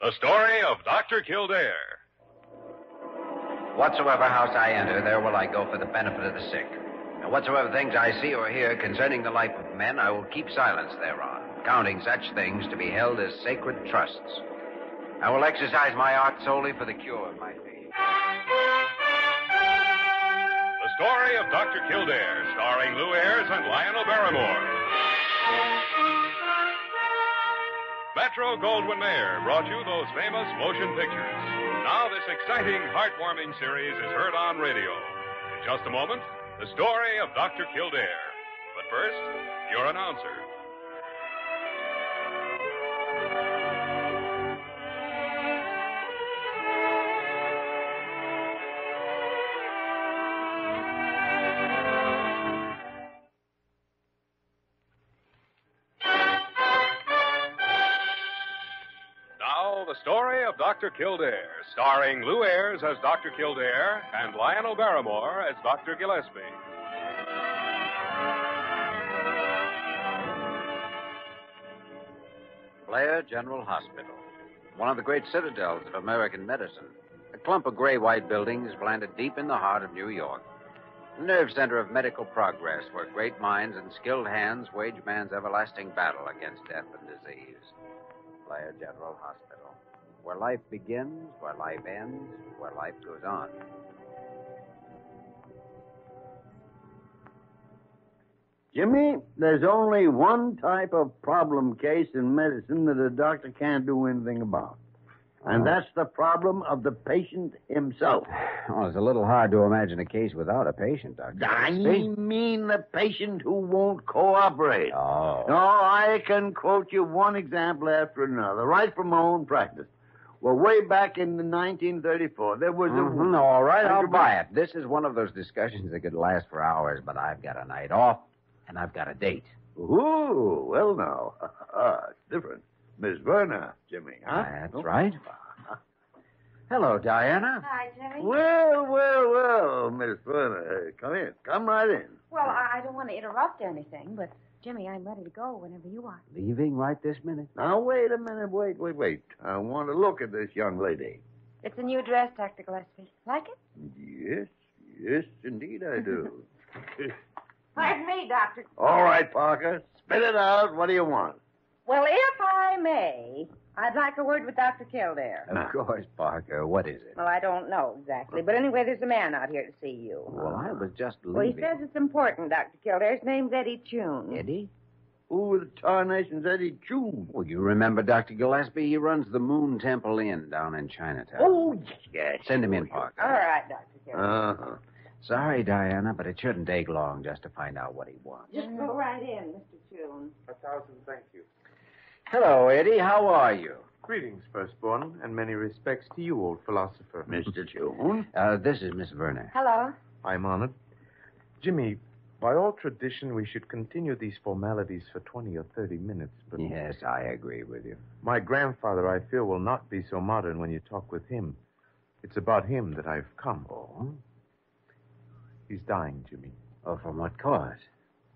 The story of Dr. Kildare. Whatsoever house I enter, there will I go for the benefit of the sick. And whatsoever things I see or hear concerning the life of men, I will keep silence thereon, counting such things to be held as sacred trusts. I will exercise my art solely for the cure of my faith. The story of Dr. Kildare, starring Lew Ayres and Lionel Barrymore. Metro Goldwyn Mayer brought you those famous motion pictures. Now, this exciting, heartwarming series is heard on radio. In just a moment, the story of Dr. Kildare. But first, your announcer. Story of Dr. Kildare, starring Lew Ayres as Dr. Kildare and Lionel Barrymore as Dr. Gillespie. Blair General Hospital, one of the great citadels of American medicine. A clump of gray white buildings planted deep in the heart of New York. The nerve center of medical progress where great minds and skilled hands wage man's everlasting battle against death and disease. Blair General Hospital, where life begins, where life ends, where life goes on. Jimmy, there's only one type of problem case in medicine that a doctor can't do anything about. And oh. that's the problem of the patient himself. Well, it's a little hard to imagine a case without a patient, Doctor. I mean the patient who won't cooperate. Oh. No, I can quote you one example after another, right from my own practice. Well, way back in 1934, there was a. Mhm, all right, I'll buy it. This is one of those discussions that could last for hours, but I've got a night off, and I've got a date. Ooh, well now. it's different. Miss Werner, Jimmy, huh? That's Oh. right. Hello, Diana. Hi, Jimmy. Well, well, well, Miss Werner. uh, Come in. Come right in. Well, I, I don't want to interrupt anything, but Jimmy, I'm ready to go whenever you are. Leaving right this minute. Now, wait a minute. Wait, wait, wait. I want to look at this young lady. It's a new dress, Dr. Gillespie. Like it? Yes, yes, indeed I do. Pardon me, Doctor. All right, Parker. Spit it out. What do you want? Well, if I may, I'd like a word with Dr. Kildare. Of course, Parker. What is it? Well, I don't know exactly, but anyway, there's a man out here to see you. Well, I was just leaving. Well, he says it's important, Dr. Kildare. His name's Eddie Tune. Eddie? Who the tarnation's Eddie Tune? Well, you remember Dr. Gillespie? He runs the Moon Temple Inn down in Chinatown. Oh, yes. Send him in, Parker. All right, Dr. Kildare. Uh-huh. Sorry, Diana, but it shouldn't take long just to find out what he wants. Just go right in, Mr. Tune. A thousand thank you. Hello, Eddie. How are you? Greetings, firstborn, and many respects to you, old philosopher. Mr. June? Uh, this is Miss Werner. Hello. I'm honored. Jimmy, by all tradition, we should continue these formalities for 20 or 30 minutes, but Yes, I agree with you. my grandfather, I fear, will not be so modern when you talk with him. It's about him that I've come. Oh? He's dying, Jimmy. Oh, from what cause?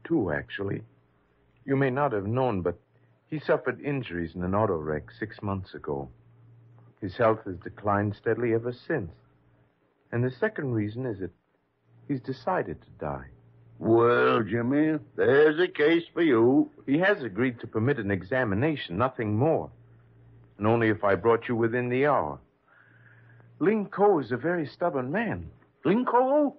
Two, actually. You may not have known, but he suffered injuries in an auto wreck six months ago. His health has declined steadily ever since. And the second reason is that he's decided to die. Well, Jimmy, there's a case for you. He has agreed to permit an examination, nothing more. And only if I brought you within the hour. Ling Ko is a very stubborn man. Ling Ko?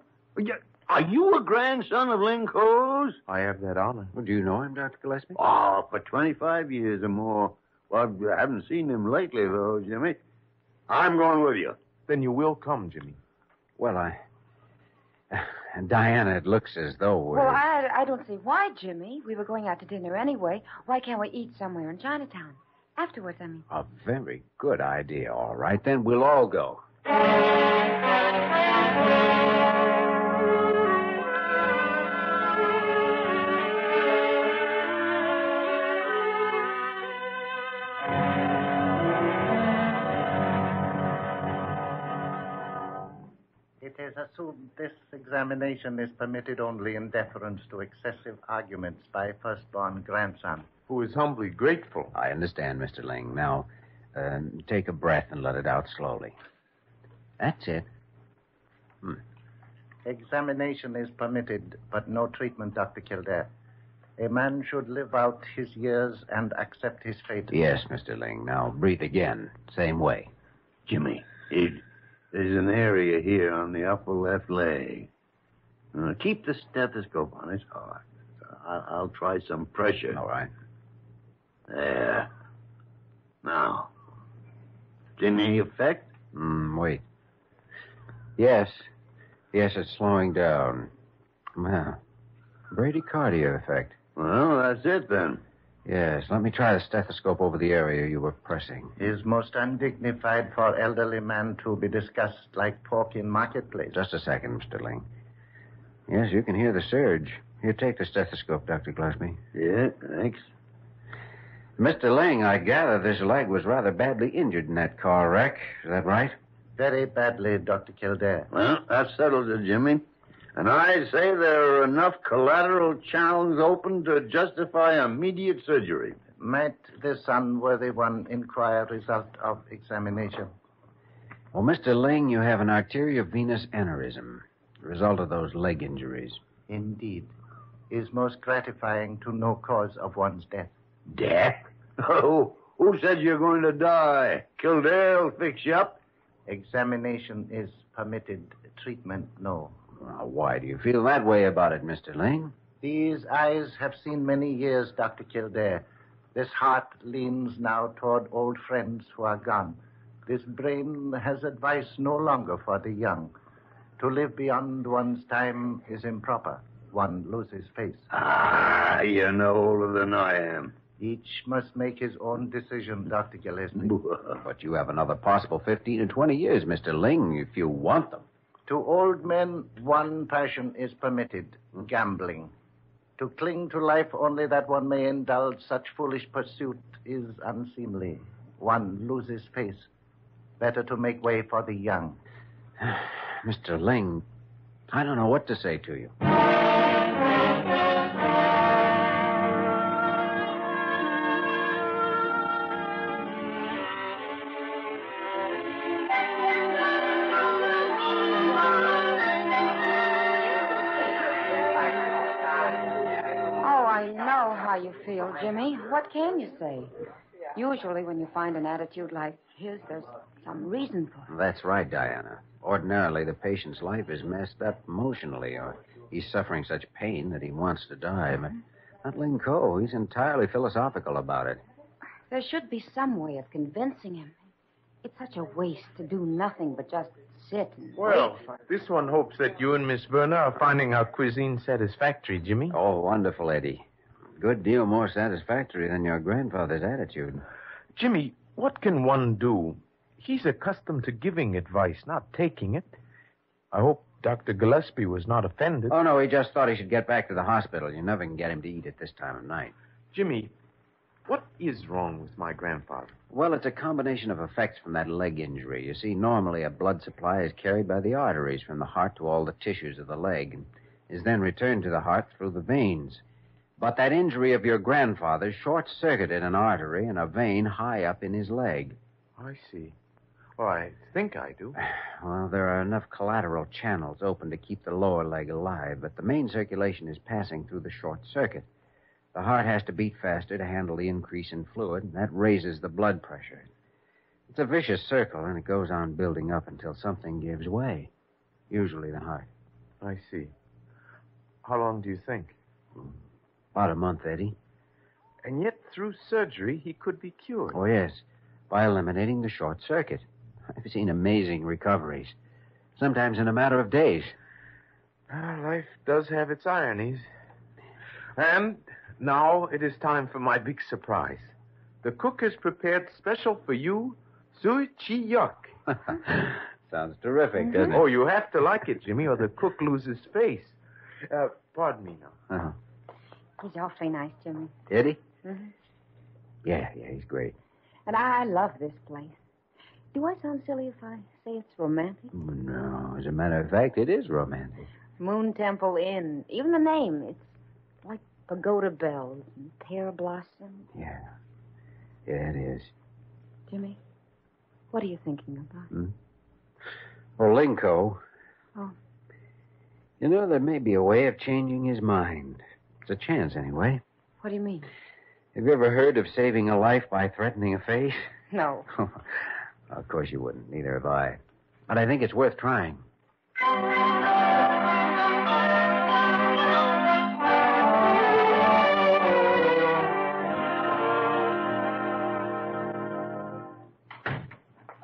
Are you a grandson of Ling Ko's? I have that honor. Well, do you know him, Dr. Gillespie? Oh, for 25 years or more. Well, I haven't seen him lately, though, Jimmy. I'm going with you. Then you will come, Jimmy. Well, I. And Diana, it looks as though we're. Well, I, I don't see why, Jimmy. We were going out to dinner anyway. Why can't we eat somewhere in Chinatown? Afterwards, I mean. A very good idea. All right, then we'll all go. It is assumed this examination is permitted only in deference to excessive arguments by firstborn grandson. Who is humbly grateful. I understand, Mr. Ling. Now, Uh, take a breath and let it out slowly. That's it. Examination is permitted, but no treatment, Dr. Kildare. A man should live out his years and accept his fate. Yes, Mr. Ling. Now breathe again. Same way. Jimmy, it, there's an area here on the upper left leg. Uh, keep the stethoscope on his heart. I, I'll try some pressure. All right. There. Now, any effect? Mm, wait. Yes. Yes, it's slowing down. Well, bradycardia effect. Well, that's it then. Yes, let me try the stethoscope over the area you were pressing. Is most undignified for elderly man to be discussed like pork in marketplace. Just a second, Mr. Ling. Yes, you can hear the surge. Here, take the stethoscope, Dr. Gillespie. Yeah, thanks. Mr. Ling, I gather this leg was rather badly injured in that car wreck. Is that right? Very badly, Dr. Kildare. Well, that settles it, Jimmy. And I say there are enough collateral channels open to justify immediate surgery. Might this unworthy one inquire result of examination? Well, Mr. Ling, you have an arteriovenous aneurysm, the result of those leg injuries. Indeed. Is most gratifying to know cause of one's death. Death? Oh, who said you're going to die? Kildare'll fix you up. Examination is permitted. Treatment, no. Now, why do you feel that way about it, Mr. Ling? These eyes have seen many years, Dr. Kildare. This heart leans now toward old friends who are gone. This brain has advice no longer for the young. To live beyond one's time is improper. One loses face. Ah, you're no older than I am. Each must make his own decision, Dr. Gillespie. But you have another possible 15 or 20 years, Mr. Ling, if you want them. To old men, one passion is permitted gambling. To cling to life only that one may indulge such foolish pursuit is unseemly. One loses face. Better to make way for the young. Mr. Ling, I don't know what to say to you. Know how you feel, Jimmy. What can you say? Usually, when you find an attitude like his, there's some reason for it. That's right, Diana. Ordinarily, the patient's life is messed up emotionally, or he's suffering such pain that he wants to die. But not Ling Ko. He's entirely philosophical about it. There should be some way of convincing him. It's such a waste to do nothing but just sit and Well, wait for this one hopes that you and Miss Verna are finding our cuisine satisfactory, Jimmy. Oh, wonderful, Eddie. Good deal more satisfactory than your grandfather's attitude. Jimmy, what can one do? He's accustomed to giving advice, not taking it. I hope Dr. Gillespie was not offended. Oh, no, he just thought he should get back to the hospital. You never can get him to eat at this time of night. Jimmy, what is wrong with my grandfather? Well, it's a combination of effects from that leg injury. You see, normally a blood supply is carried by the arteries from the heart to all the tissues of the leg and is then returned to the heart through the veins. But that injury of your grandfather short circuited an artery and a vein high up in his leg. I see. Well, I think I do. Well, there are enough collateral channels open to keep the lower leg alive, but the main circulation is passing through the short circuit. The heart has to beat faster to handle the increase in fluid, and that raises the blood pressure. It's a vicious circle, and it goes on building up until something gives way. Usually the heart. I see. How long do you think? Hmm. About a month, Eddie. And yet, through surgery, he could be cured. Oh, yes. By eliminating the short circuit. I've seen amazing recoveries. Sometimes in a matter of days. Ah, life does have its ironies. And now it is time for my big surprise. The cook has prepared special for you, sui chi yuck. Sounds terrific, doesn't it? Oh, you have to like it, Jimmy, or the cook loses face. Uh, pardon me now. Uh-huh. He's awfully nice, Jimmy. Eddie? Mhm. Yeah, yeah, he's great. And I love this place. Do I sound silly if I say it's romantic? No, as a matter of fact, it is romantic. Moon Temple Inn. Even the name. It's like pagoda bells and pear blossoms. Yeah. Yeah, it is. Jimmy, what are you thinking about? Hmm? Well, Ling Ko. Oh. You know, there may be a way of changing his mind. It's a chance, anyway. What do you mean? Have you ever heard of saving a life by threatening a face? No. of course you wouldn't. Neither have I. But I think it's worth trying.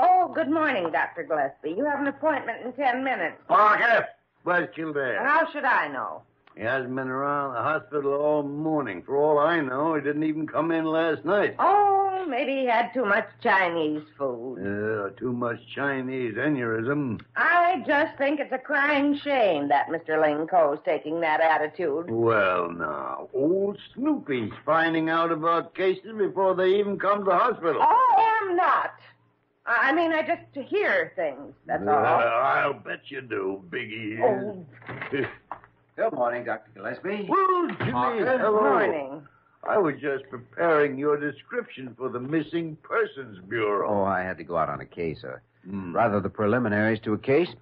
Oh, good morning, Dr. Gillespie. You have an appointment in ten minutes. Parker! Where's Kildare? How should I know? He hasn't been around the hospital all morning. For all I know, he didn't even come in last night. Oh, maybe he had too much Chinese food. Uh, too much Chinese aneurysm. I just think it's a crying shame that Mr. Ling Ko's taking that attitude. Well, now, old Snoopy's finding out about cases before they even come to hospital. I am not. I mean, I just hear things, that's Well, all. I'll bet you do, Biggie. Oh, Good morning, Dr. Gillespie. Well, Jimmy, Parker. hello. morning. I was just preparing your description for the Missing Persons Bureau. Oh, I had to go out on a case, uh, Hmm. rather the preliminaries to a case.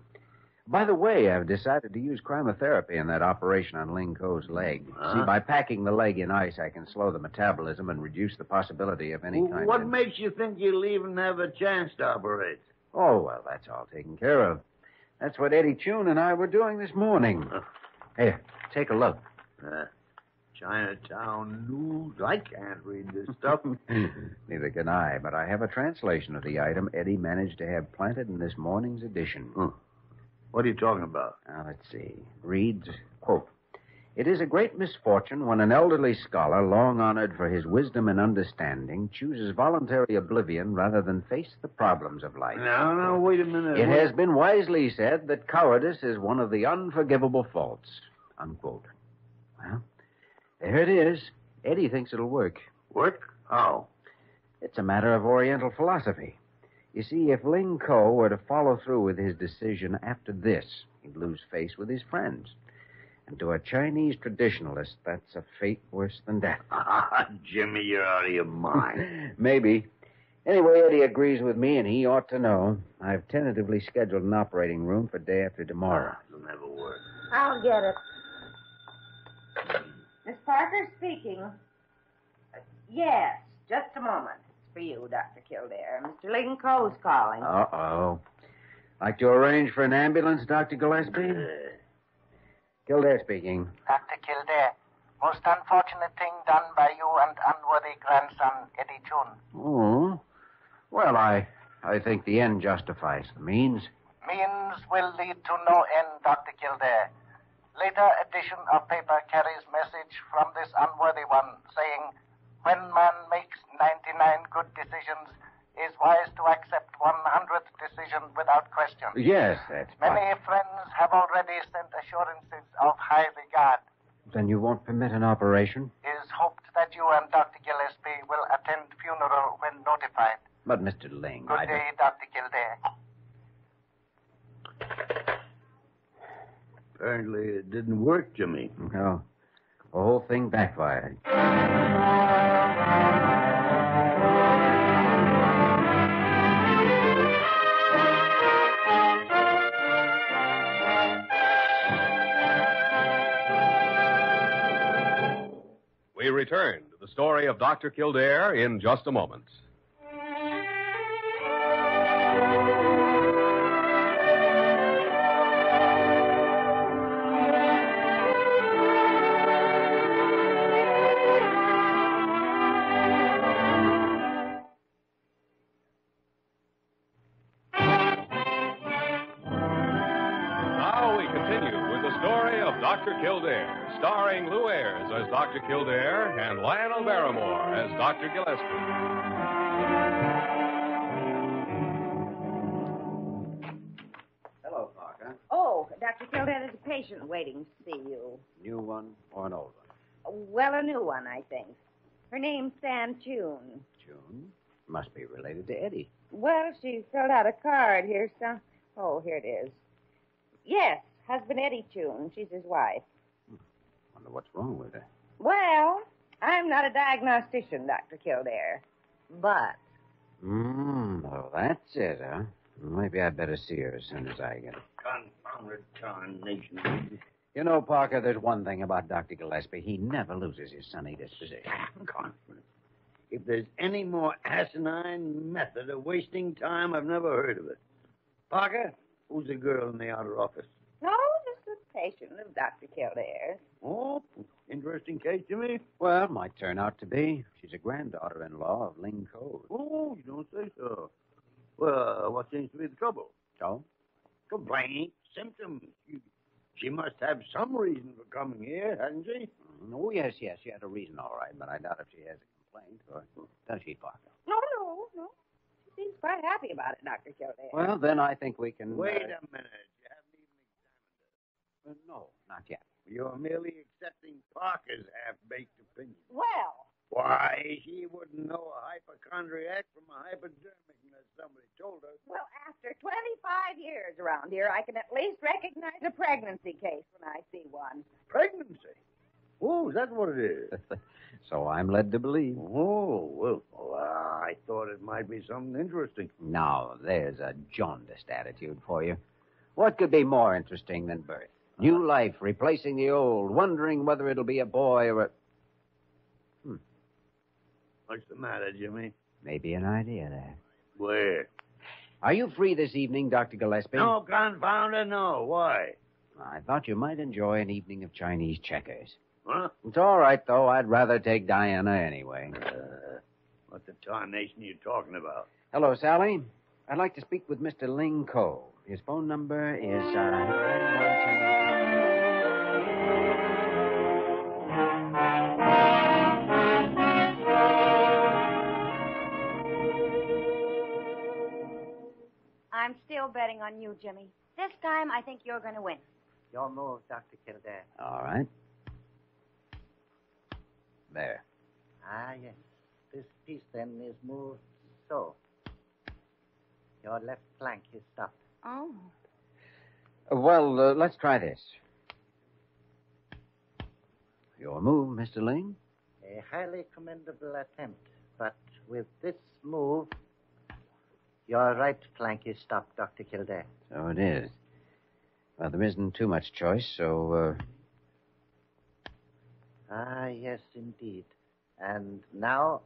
By the way, I've decided to use cryotherapy in that operation on Ling Ko's leg. Huh? See, by packing the leg in ice, I can slow the metabolism and reduce the possibility of any Well, kind what of... makes you think you'll even have a chance to operate? Oh, well, that's all taken care of. That's what Eddie Chun and I were doing this morning. Here, take a look. Uh, Chinatown News. I can't read this stuff. Neither can I, but I have a translation of the item Eddie managed to have planted in this morning's edition. what are you talking about? Now, let's see. Reads, quote, It is a great misfortune when an elderly scholar, long honored for his wisdom and understanding, chooses voluntary oblivion rather than face the problems of life. Now, now, wait a minute. It has been wisely said that cowardice is one of the unforgivable faults. Unquote. Well, there it is. Eddie thinks it'll work. Work? How? It's a matter of Oriental philosophy. You see, if Ling Ko were to follow through with his decision after this, he'd lose face with his friends. And to a Chinese traditionalist, that's a fate worse than death. Jimmy, you're out of your mind. Maybe. Anyway, Eddie agrees with me, and he ought to know. I've tentatively scheduled an operating room for day after tomorrow. It'll never work. I'll get it. Miss Parker speaking. Uh, Yes, just a moment. It's for you, Dr. Kildare. Mr. Ling Ko's calling. Uh oh. Like to arrange for an ambulance, Dr. Gillespie? Kildare speaking. Dr. Kildare, most unfortunate thing done by you and unworthy grandson, Eddie June. Oh. Well, I I think the end justifies the means. Means will lead to no end, Dr. Kildare. Later edition of paper carries message from this unworthy one saying, when man makes 99 good decisions, is wise to accept 100th decision without question. Yes, that's Many fine. friends have already sent assurances of high regard. Then you won't permit an operation? It is hoped that you and Dr. Gillespie will attend funeral when notified. But, Mr. Ling, Good I don't- day, Dr. Kildare. Apparently it didn't work, Jimmy. No. The whole thing backfired. Return to the story of Dr. Kildare in just a moment. Now we continue story of Dr. Kildare, starring Lew Ayres as Dr. Kildare and Lionel Barrymore as Dr. Gillespie. Hello, Parker. Oh, Dr. Kildare, there's a patient waiting to see you. New one or an old one? Well, a new one, I think. Her name's Sam June. June. Must be related to Eddie. Well, she filled out a card here, so. Oh, here it is. Yes, husband Eddie Tune. She's his wife. Wonder what's wrong with her. Well, I'm not a diagnostician, Dr. Kildare. But Mm, well, that's it, huh? Maybe I'd better see her as soon as I get it. Confounded tarnation. You know, Parker, there's one thing about Dr. Gillespie. He never loses his sunny disposition. Conference. If there's any more asinine method of wasting time, I've never heard of it. Parker, who's the girl in the outer office? No, patient of Dr. Kildare. Oh, interesting case, Jimmy. Well, might turn out to be. She's a granddaughter-in-law of Ling Code. Oh, you don't say so. Well, what seems to be the trouble? So? Complaint, symptoms. She, she must have some reason for coming here, hasn't she? Mm, Oh, yes, yes. She had a reason, all right, but I doubt if she has a complaint. Or does she, Parker? No, no, no. She seems quite happy about it, Dr. Kildare. Well, then I think we can... Wait uh, a minute. You haven't even uh, no, not yet. You're merely accepting Parker's half-baked opinion. well, Why, she wouldn't know a hypochondriac from a hypodermic unless somebody told her. well, after 25 years around here, I can at least recognize a pregnancy case when I see one. Pregnancy. Oh, is that what it is? so I'm led to believe. oh, well, well, I thought it might be something interesting. Now, there's a jaundiced attitude for you. What could be more interesting than birth? New life replacing the old, wondering whether it'll be a boy or a. What's the matter, Jimmy? Maybe an idea there. Where? Are you free this evening, Dr. Gillespie? No, confound it, no. Why? I thought you might enjoy an evening of Chinese checkers. Huh? It's all right, though. I'd rather take Diana anyway. Uh, what the tarnation are you talking about? Hello, Sally. I'd like to speak with Mr. Ling Ko. His phone number is, I'm still betting on you, Jimmy. This time, I think you're going to win. Your move, Dr. Kildare. uh... All right. There. Ah, yes. This piece, then, is moved so. Your left flank is stopped. Oh. Well, uh, let's try this. Your move, Mr. Ling? A highly commendable attempt, but with this move, your right flank is stopped, Dr. Kildare. So it is. Well, there isn't too much choice, so, uh, Ah, yes, indeed. And now,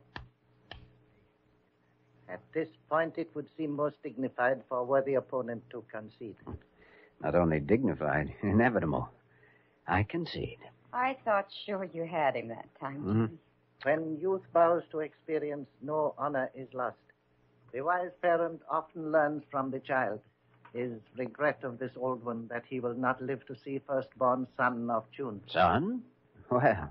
at this point, it would seem most dignified for a worthy opponent to concede. not only dignified, inevitable. I concede. I thought sure you had him that time, Mhm. When youth bows to experience, no honor is lost. The wise parent often learns from the child. His regret of this old one that he will not live to see firstborn son of June. Son? Well,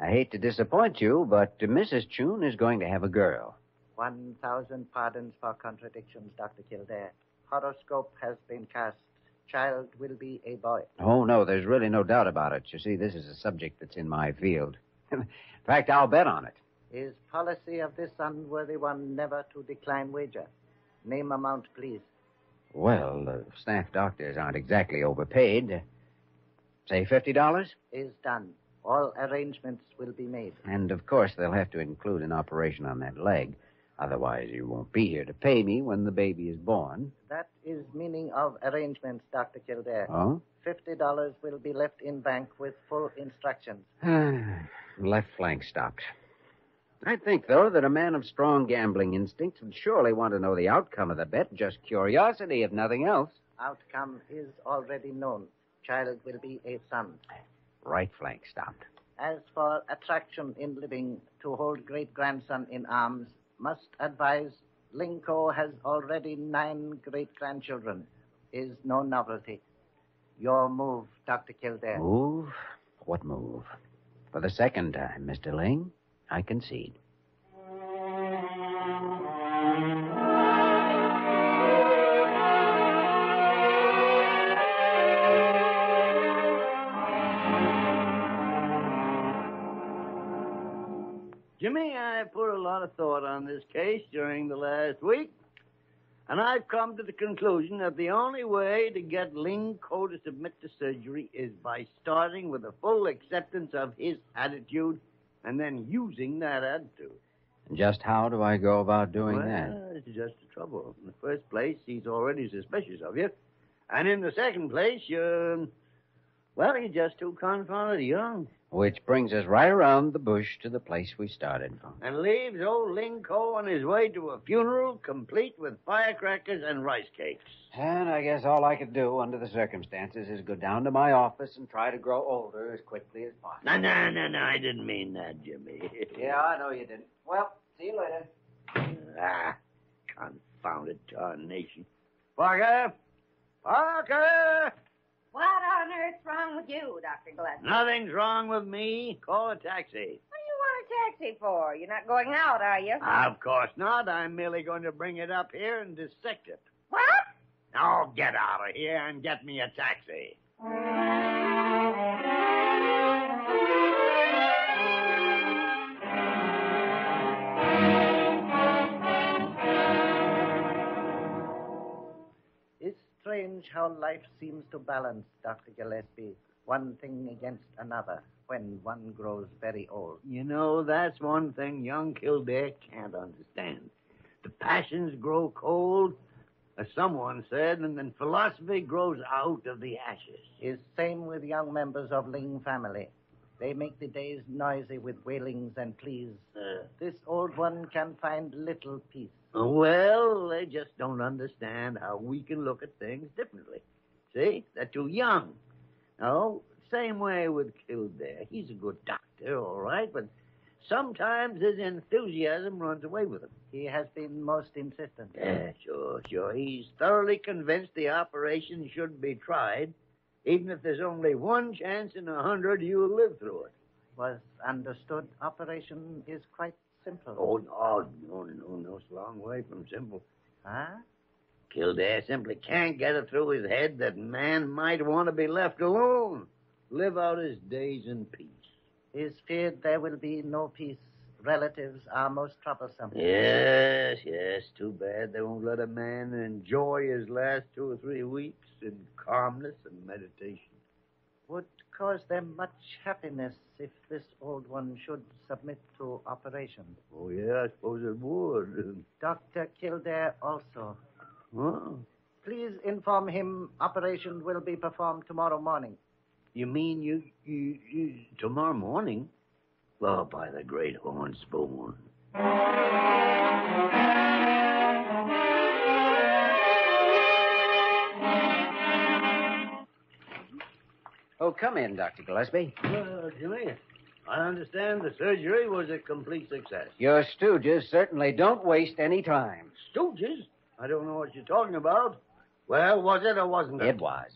I hate to disappoint you, but Mrs. Chun is going to have a girl. One thousand pardons for contradictions, Dr. Kildare. Horoscope has been cast. Child will be a boy. Oh, no, there's really no doubt about it. You see, this is a subject that's in my field. in fact, I'll bet on it. Is policy of this unworthy one never to decline wager? Name amount, please. Well, uh, staff doctors aren't exactly overpaid. Say $50? Is done. All arrangements will be made. And, of course, they'll have to include an operation on that leg. Otherwise, you won't be here to pay me when the baby is born. That is meaning of arrangements, Dr. Kildare. Oh? Fifty dollars will be left in bank with full instructions. Left flank stopped. I think, though, that a man of strong gambling instincts would surely want to know the outcome of the bet. Just curiosity, if nothing else. Outcome is already known. Child will be a son. Right flank stopped. As for attraction in living, to hold great grandson in arms, must advise Ling Ko has already nine great grandchildren. Is no novelty. Your move, Dr. Kildare. Move? What move? For the second time, Mr. Ling, I concede. Jimmy, I've put a lot of thought on this case during the last week, and I've come to the conclusion that the only way to get Ling Ko to submit to surgery is by starting with a full acceptance of his attitude and then using that attitude. And just how do I go about doing well, that? it's just the trouble. In the first place, he's already suspicious of you. And in the second place, you're. Well, you're just too confounded young. Which brings us right around the bush to the place we started from. And leaves old Ling Ko on his way to a funeral complete with firecrackers and rice cakes. And I guess all I could do under the circumstances is go down to my office and try to grow older as quickly as possible. No, no, no, no, I didn't mean that, Jimmy. Yeah, I know you didn't. Well, see you later. ah, confounded tarnation. Parker! Parker! What on earth's wrong with you, Dr. Gillespie? Nothing's wrong with me. Call a taxi. What do you want a taxi for? You're not going out, are you? Ah, of course not. I'm merely going to bring it up here and dissect it. What? Now get out of here and get me a taxi. Strange how life seems to balance, Dr. Gillespie, one thing against another when one grows very old. You know, that's one thing young Kildare can't understand. The passions grow cold, as someone said, and then philosophy grows out of the ashes. Is same with young members of Ling family. They make the days noisy with wailings and pleas. Uh, This old one can find little peace. Well, they just don't understand how we can look at things differently. See? They're too young. No, same way with Kildare. He's a good doctor, all right, but sometimes his enthusiasm runs away with him. He has been most insistent. Yeah, sure, sure. He's thoroughly convinced the operation should be tried, even if there's only one chance in a hundred you'll live through it. Was understood operation is quite simple. Oh, no, no, no, no. It's a long way from simple. Huh? Kildare simply can't get it through his head that man might want to be left alone, live out his days in peace. Is feared there will be no peace. Relatives are most troublesome. Yes, yes. Too bad they won't let a man enjoy his last two or three weeks in calmness and meditation. Would cause them much happiness if this old one should submit to operation. Oh, yeah, I suppose it would. Dr. Kildare also. Oh, Please inform him operation will be performed tomorrow morning. you mean you, you, you tomorrow morning? Well, by the great horn spoon. Come in, Dr. Gillespie. Well, Jimmy, I understand the surgery was a complete success. Your stooges certainly don't waste any time. Stooges? I don't know what you're talking about. Well, was it or wasn't it? It was.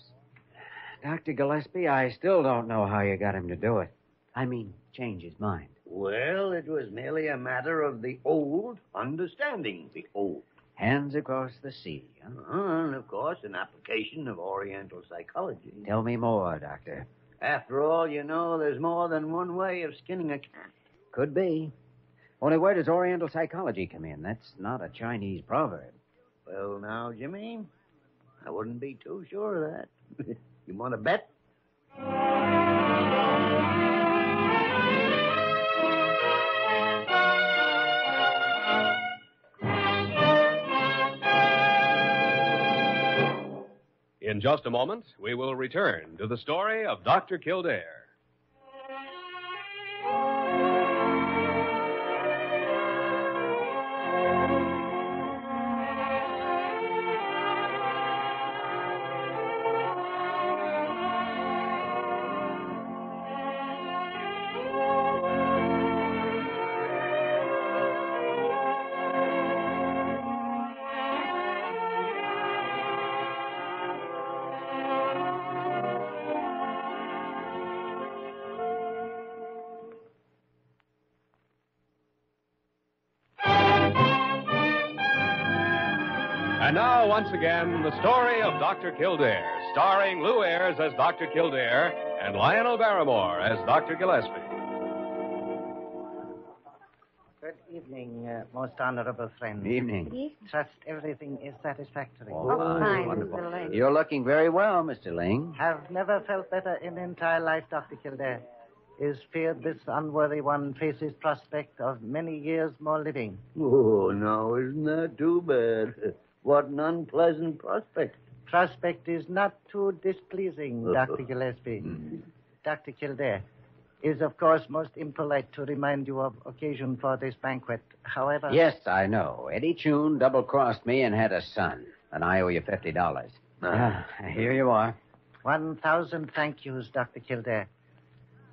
Dr. Gillespie, I still don't know how you got him to do it. I mean, change his mind. Well, it was merely a matter of the old understanding the old. Hands across the sea, huh? Uh, and, of course, an application of Oriental psychology. Tell me more, Doctor. After all, you know, there's more than one way of skinning a cat. Could be. Only where does Oriental psychology come in? That's not a Chinese proverb. Well, now, Jimmy, I wouldn't be too sure of that. you want to bet? In just a moment, we will return to the story of Dr. Kildare. And now, once again, the story of Dr. Kildare, starring Lew Ayres as Dr. Kildare and Lionel Barrymore as Dr. Gillespie. Good evening, uh, most honorable friend. Evening. Trust everything is satisfactory. Oh, Oh, fine, wonderful. Mr. Ling. You're looking very well, Mr. Ling. Have never felt better in entire life, Dr. Kildare. is feared this unworthy one faces prospect of many years more living. Oh, now, isn't that too bad? What an unpleasant prospect. Prospect is not too displeasing, Dr. Gillespie. Dr. Kildare, is of course most impolite to remind you of occasion for this banquet. However. Yes, I know. Eddie Chun double crossed me and had a son, and I owe you fifty dollars. Ah, here you are. One thousand thank yous, Dr. Kildare.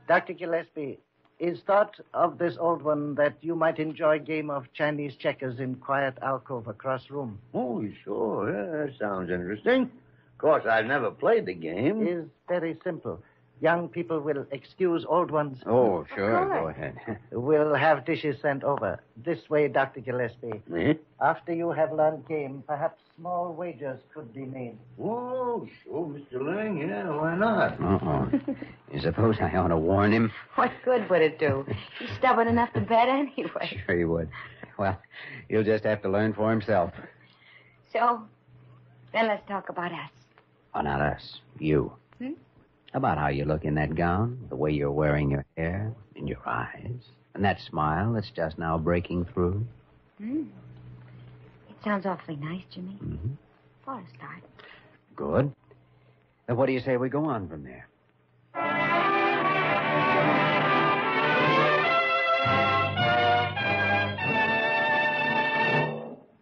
Dr. Gillespie, is thought of this old one that you might enjoy a game of Chinese checkers in quiet alcove across room? Oh, sure. Yeah, that sounds interesting. Of course, I've never played the game. Is very simple. Young people will excuse old ones. Oh, sure. Go ahead. We'll have dishes sent over. This way, Dr. Gillespie. Eh? After you have learned game, perhaps small wagers could be made. Oh, sure, Mr. Lang. Yeah, why not? Uh-oh. You suppose I ought to warn him? What good would it do? He's stubborn enough to bet anyway. Sure he would. Well, he'll just have to learn for himself. So, then let's talk about us. Oh, not us. You. Hmm? About how you look in that gown, the way you're wearing your hair, and your eyes, and that smile that's just now breaking through. Hmm. It sounds awfully nice, Jimmy. Mm-hmm. For a start. Good. Then what do you say we go on from there?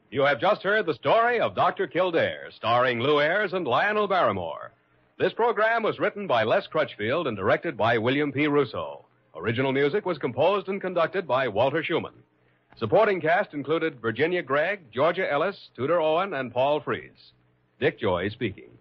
You have just heard the story of Dr. Kildare, starring Lew Ayres and Lionel Barrymore. This program was written by Les Crutchfield and directed by William P. Rousseau. Original music was composed and conducted by Walter Schumann. Supporting cast included Virginia Gregg, Georgia Ellis, Tudor Owen, and Paul Frees. Dick Joy speaking.